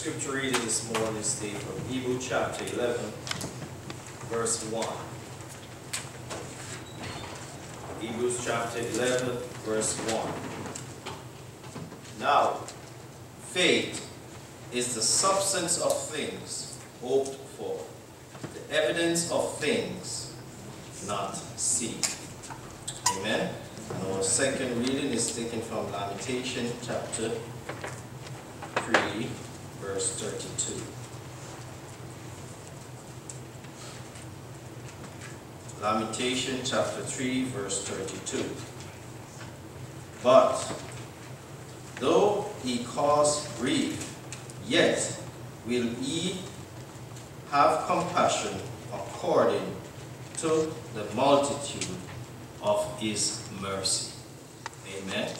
scripture reading this morning is taken from Hebrews chapter 11, verse 1. Hebrews chapter 11, verse 1. Now, faith is the substance of things hoped for, the evidence of things not seen. Amen. And our second reading is taken from Lamentation chapter 3, verse 32. Lamentation chapter 3, verse 32. But though he cause grief, yet will he have compassion according to the multitude of his mercy. Amen.